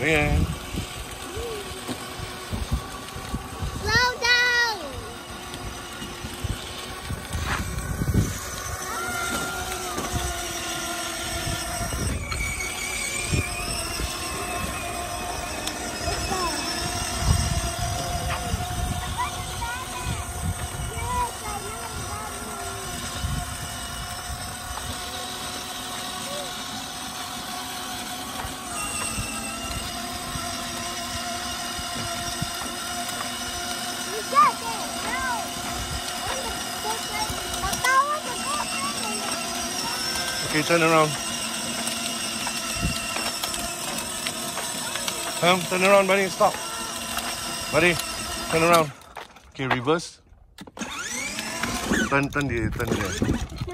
Yeah. Okay, turn around. Come, turn around, buddy. Stop. Buddy, turn around. Okay, reverse. Turn, turn dia, turn dia.